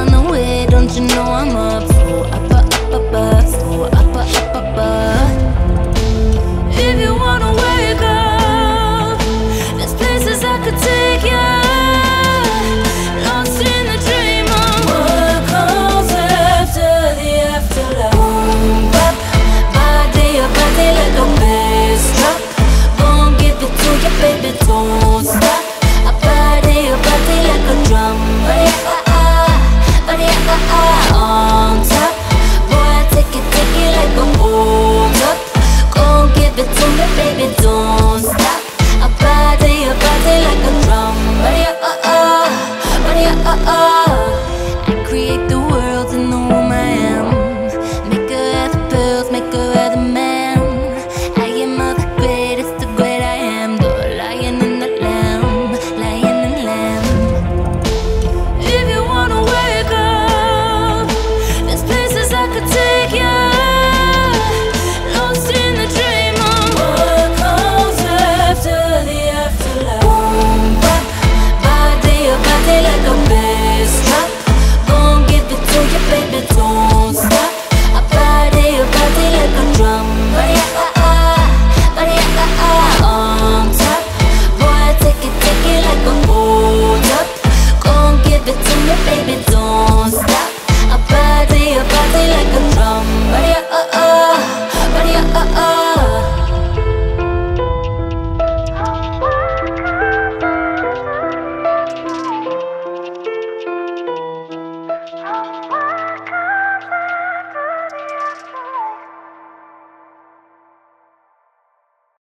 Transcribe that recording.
on the way, don't you know I'm up? So up, up, up, up, up.